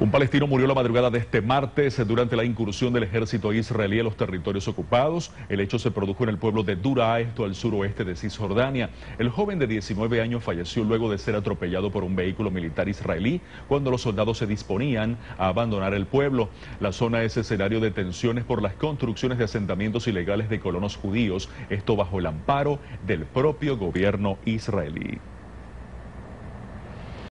Un palestino murió la madrugada de este martes durante la incursión del ejército israelí a los territorios ocupados. El hecho se produjo en el pueblo de Dura, esto al suroeste de Cisjordania. El joven de 19 años falleció luego de ser atropellado por un vehículo militar israelí cuando los soldados se disponían a abandonar el pueblo. La zona es escenario de tensiones por las construcciones de asentamientos ilegales de colonos judíos, esto bajo el amparo del propio gobierno israelí.